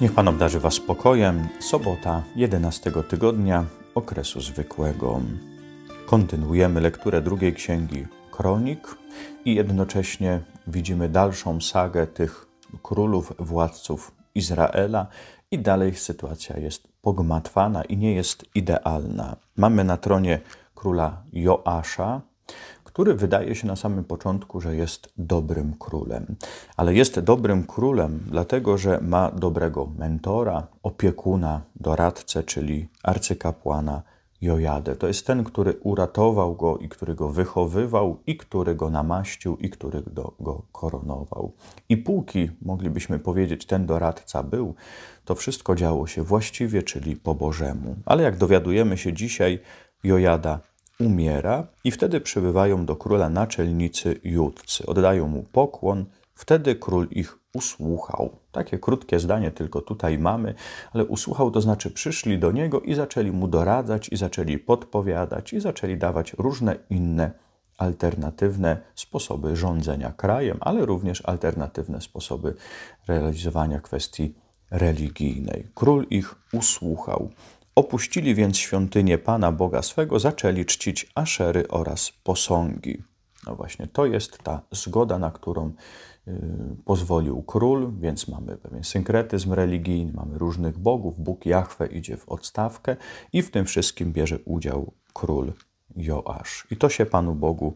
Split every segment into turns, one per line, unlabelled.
Niech Pan obdarzy Was spokojem. Sobota 11 tygodnia okresu zwykłego. Kontynuujemy lekturę drugiej księgi Kronik i jednocześnie widzimy dalszą sagę tych królów, władców Izraela i dalej sytuacja jest pogmatwana i nie jest idealna. Mamy na tronie króla Joasza, który wydaje się na samym początku, że jest dobrym królem. Ale jest dobrym królem, dlatego że ma dobrego mentora, opiekuna, doradcę, czyli arcykapłana Jojadę. To jest ten, który uratował go i który go wychowywał, i który go namaścił, i który go koronował. I póki, moglibyśmy powiedzieć, ten doradca był, to wszystko działo się właściwie, czyli po Bożemu. Ale jak dowiadujemy się dzisiaj, Jojada umiera i wtedy przybywają do króla naczelnicy Judcy. Oddają mu pokłon, wtedy król ich usłuchał. Takie krótkie zdanie tylko tutaj mamy, ale usłuchał to znaczy przyszli do niego i zaczęli mu doradzać, i zaczęli podpowiadać, i zaczęli dawać różne inne alternatywne sposoby rządzenia krajem, ale również alternatywne sposoby realizowania kwestii religijnej. Król ich usłuchał. Opuścili więc świątynię Pana Boga swego, zaczęli czcić aszery oraz posągi. No właśnie, to jest ta zgoda, na którą y, pozwolił król, więc mamy pewien synkretyzm religijny, mamy różnych bogów. Bóg Jahwe idzie w odstawkę i w tym wszystkim bierze udział król Joasz. I to się Panu Bogu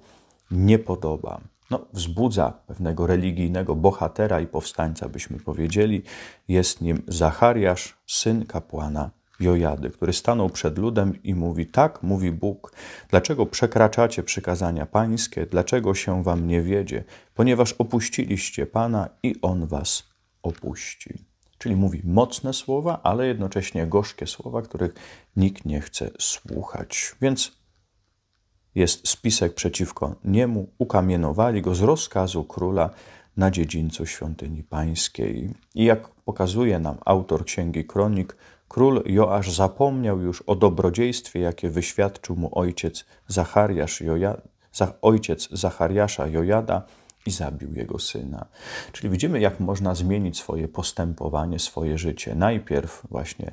nie podoba. No, wzbudza pewnego religijnego bohatera i powstańca, byśmy powiedzieli. Jest nim Zachariasz, syn kapłana Jojady, który stanął przed ludem i mówi: Tak, mówi Bóg, dlaczego przekraczacie przykazania pańskie, dlaczego się wam nie wiedzie, ponieważ opuściliście Pana i On was opuści. Czyli mówi mocne słowa, ale jednocześnie gorzkie słowa, których nikt nie chce słuchać. Więc jest spisek przeciwko niemu, ukamienowali go z rozkazu króla na dziedzińcu świątyni pańskiej. I jak pokazuje nam autor Księgi Kronik, Król Joasz zapomniał już o dobrodziejstwie, jakie wyświadczył mu ojciec Zachariasz Jojada, ojciec Zachariasza Jojada i zabił jego syna. Czyli widzimy, jak można zmienić swoje postępowanie, swoje życie. Najpierw właśnie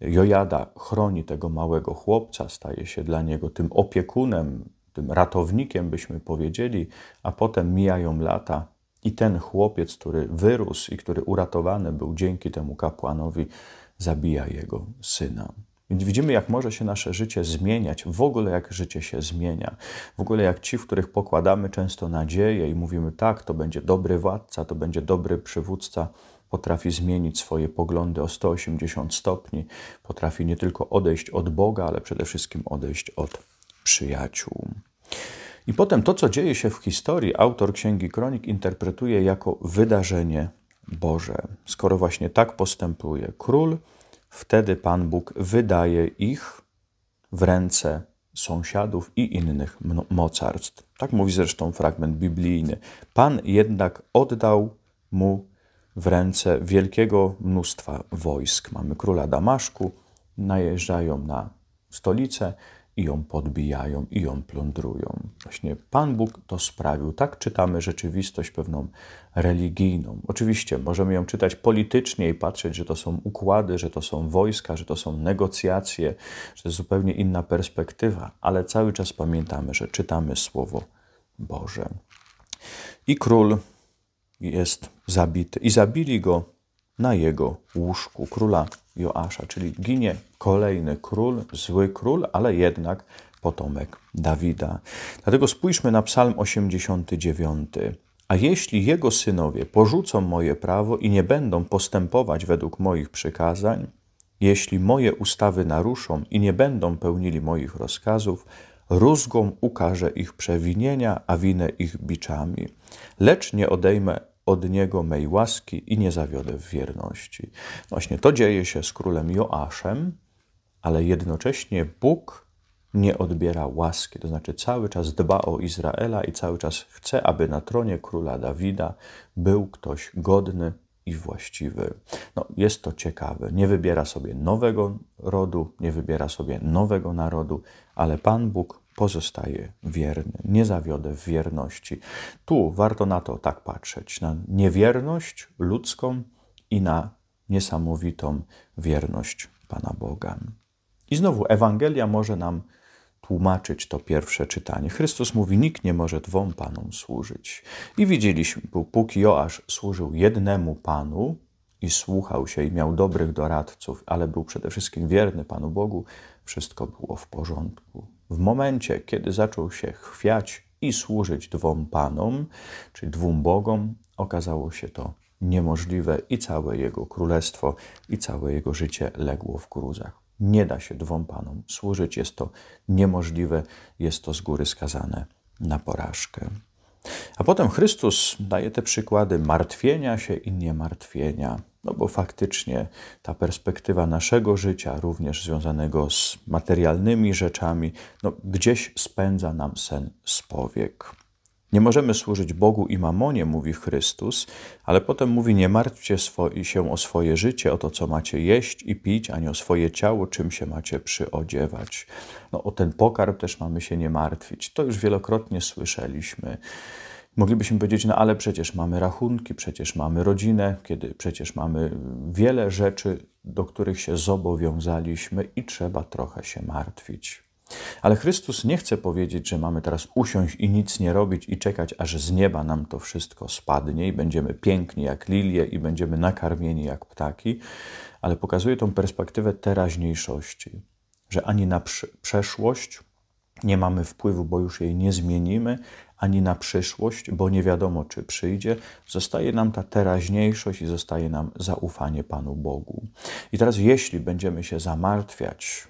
Jojada chroni tego małego chłopca, staje się dla niego tym opiekunem, tym ratownikiem, byśmy powiedzieli, a potem mijają lata i ten chłopiec, który wyrósł i który uratowany był dzięki temu kapłanowi, zabija jego syna. Więc widzimy, jak może się nasze życie zmieniać, w ogóle jak życie się zmienia. W ogóle jak ci, w których pokładamy często nadzieję i mówimy, tak, to będzie dobry władca, to będzie dobry przywódca, potrafi zmienić swoje poglądy o 180 stopni, potrafi nie tylko odejść od Boga, ale przede wszystkim odejść od przyjaciół. I potem to, co dzieje się w historii, autor Księgi Kronik interpretuje jako wydarzenie Boże. Skoro właśnie tak postępuje król, wtedy Pan Bóg wydaje ich w ręce sąsiadów i innych mocarstw. Tak mówi zresztą fragment biblijny. Pan jednak oddał mu w ręce wielkiego mnóstwa wojsk. Mamy króla Damaszku, najeżdżają na stolicę i ją podbijają, i ją plądrują. Właśnie Pan Bóg to sprawił. Tak czytamy rzeczywistość pewną religijną. Oczywiście możemy ją czytać politycznie i patrzeć, że to są układy, że to są wojska, że to są negocjacje, że to jest zupełnie inna perspektywa, ale cały czas pamiętamy, że czytamy Słowo Boże. I król jest zabity. I zabili go na jego łóżku, króla Joasza, czyli ginie kolejny król, zły król, ale jednak potomek Dawida. Dlatego spójrzmy na Psalm 89. A jeśli jego synowie porzucą moje prawo i nie będą postępować według moich przykazań, jeśli moje ustawy naruszą i nie będą pełnili moich rozkazów, rózgą ukaże ich przewinienia, a winę ich biczami. Lecz nie odejmę od niego mej łaski i nie zawiodę w wierności. Właśnie to dzieje się z królem Joaszem, ale jednocześnie Bóg nie odbiera łaski, to znaczy cały czas dba o Izraela i cały czas chce, aby na tronie króla Dawida był ktoś godny i właściwy. No, jest to ciekawe. Nie wybiera sobie nowego rodu, nie wybiera sobie nowego narodu, ale Pan Bóg pozostaje wierny. Nie zawiodę w wierności. Tu warto na to tak patrzeć, na niewierność ludzką i na niesamowitą wierność Pana Boga. I znowu Ewangelia może nam tłumaczyć to pierwsze czytanie. Chrystus mówi: Nikt nie może dwom panom służyć. I widzieliśmy, póki Joasz służył jednemu panu i słuchał się i miał dobrych doradców, ale był przede wszystkim wierny Panu Bogu, wszystko było w porządku. W momencie, kiedy zaczął się chwiać i służyć dwom panom, czyli dwóm bogom, okazało się to niemożliwe i całe jego królestwo i całe jego życie legło w gruzach. Nie da się dwom panom służyć, jest to niemożliwe, jest to z góry skazane na porażkę. A potem Chrystus daje te przykłady martwienia się i niemartwienia. No bo faktycznie ta perspektywa naszego życia, również związanego z materialnymi rzeczami, no gdzieś spędza nam sen z powiek. Nie możemy służyć Bogu i mamonie, mówi Chrystus, ale potem mówi: Nie martwcie się o swoje życie, o to, co macie jeść i pić, ani o swoje ciało, czym się macie przyodziewać. No, o ten pokarm też mamy się nie martwić. To już wielokrotnie słyszeliśmy. Moglibyśmy powiedzieć, no ale przecież mamy rachunki, przecież mamy rodzinę, kiedy przecież mamy wiele rzeczy, do których się zobowiązaliśmy i trzeba trochę się martwić. Ale Chrystus nie chce powiedzieć, że mamy teraz usiąść i nic nie robić i czekać, aż z nieba nam to wszystko spadnie i będziemy piękni jak lilie i będziemy nakarmieni jak ptaki, ale pokazuje tą perspektywę teraźniejszości, że ani na przeszłość nie mamy wpływu, bo już jej nie zmienimy, ani na przyszłość, bo nie wiadomo, czy przyjdzie. Zostaje nam ta teraźniejszość i zostaje nam zaufanie Panu Bogu. I teraz, jeśli będziemy się zamartwiać,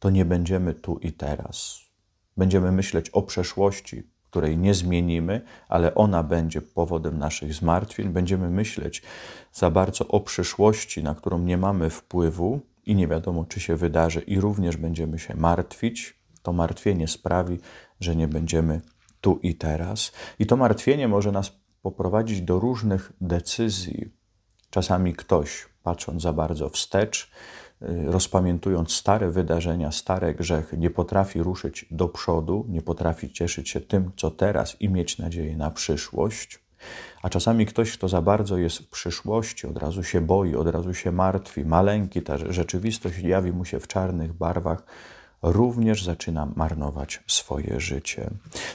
to nie będziemy tu i teraz. Będziemy myśleć o przeszłości, której nie zmienimy, ale ona będzie powodem naszych zmartwień. Będziemy myśleć za bardzo o przyszłości, na którą nie mamy wpływu i nie wiadomo, czy się wydarzy, i również będziemy się martwić. To martwienie sprawi, że nie będziemy tu i teraz. I to martwienie może nas poprowadzić do różnych decyzji. Czasami ktoś, patrząc za bardzo wstecz, rozpamiętując stare wydarzenia, stare grzechy, nie potrafi ruszyć do przodu, nie potrafi cieszyć się tym, co teraz i mieć nadzieję na przyszłość. A czasami ktoś, kto za bardzo jest w przyszłości, od razu się boi, od razu się martwi, maleńki, ta rzeczywistość jawi mu się w czarnych barwach, również zaczyna marnować swoje życie.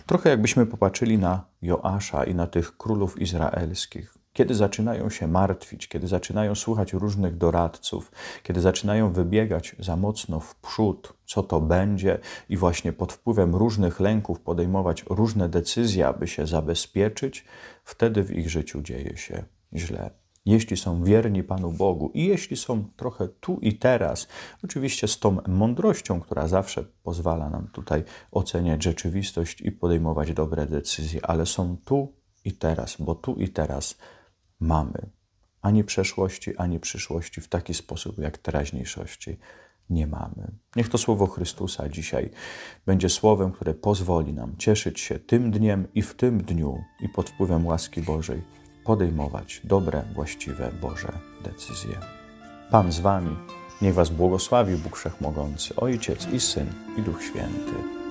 Trochę jakbyśmy popatrzyli na Joasza i na tych królów izraelskich. Kiedy zaczynają się martwić, kiedy zaczynają słuchać różnych doradców, kiedy zaczynają wybiegać za mocno w przód, co to będzie, i właśnie pod wpływem różnych lęków podejmować różne decyzje, aby się zabezpieczyć, wtedy w ich życiu dzieje się źle. Jeśli są wierni Panu Bogu i jeśli są trochę tu i teraz, oczywiście z tą mądrością, która zawsze pozwala nam tutaj oceniać rzeczywistość i podejmować dobre decyzje, ale są tu i teraz, bo tu i teraz mamy ani przeszłości, ani przyszłości w taki sposób jak teraźniejszości nie mamy. Niech to słowo Chrystusa dzisiaj będzie słowem, które pozwoli nam cieszyć się tym dniem i w tym dniu i pod wpływem łaski Bożej podejmować dobre, właściwe Boże decyzje. Pan z Wami, niech Was błogosławi Bóg Wszechmogący, Ojciec i Syn i Duch Święty.